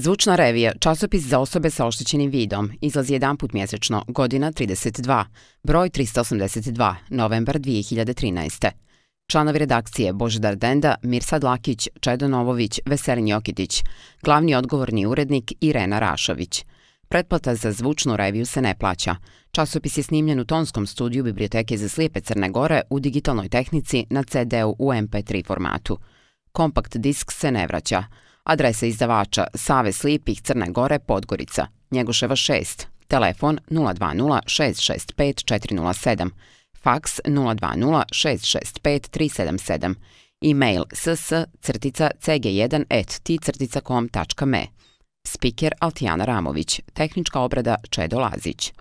Zvučna revija, časopis za osobe sa oštećenim vidom, izlazi jedan put mjesečno, godina 32, broj 382, novembar 2013. Članovi redakcije Božidar Denda, Mirsad Lakić, Čedo Novović, Veselin Jokitić, glavni odgovorni urednik Irena Rašović. Pretplata za zvučnu reviju se ne plaća. Časopis je snimljen u tonskom studiju Biblioteke za slijepe Crne Gore u digitalnoj tehnici na CD-u u MP3 formatu. Kompakt disk se ne vraća. Adresa izdavača Save Slijepih Crne Gore Podgorica, Njegoševa 6, telefon 020 665 407, faks 020 665 377, e-mail ss-cg1 at t-com.me. Altijana Ramović, tehnička obrada Čedo Lazić.